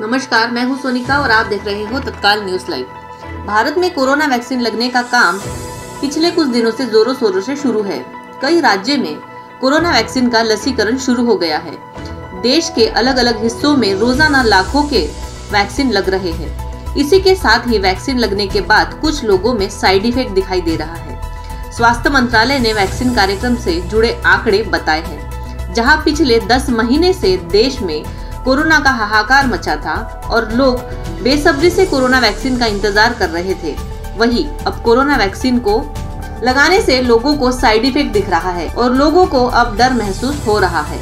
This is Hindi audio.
नमस्कार, मैं हूँ सोनिका और आप देख रहे हो तत्काल न्यूज़ लाइव। भारत में कोरोना वैक्सीन लगने का काम पिछले कुछ दिनों से जोरों शोरों से शुरू है। कई राज्य में कोरोना वैक्सीन का लसीकरण शुरू हो गया है। देश के अलग अलग हिस्सों में रोज़ाना लाखों के वैक्सीन लग रहे हैं। इसी के साथ ही वैक्सीन लगने के बाद कुछ लोगों में साइड इफ़ेक्ट दिखाई दे रहा है। स्वास्थ्य मंत्रालय ने वैक्सीन कार्यक्रम से जुड़े आंकड़े बताए हैं, जहाँ पिछले 10 महीने से देश में कोरोना का हाहाकार मचा था और लोग बेसब्री से कोरोना वैक्सीन का इंतज़ार कर रहे थे। वही अब कोरोना वैक्सीन को लगाने से लोगों को साइड इफ़ेक्ट दिख रहा है और लोगों को अब डर महसूस हो रहा है।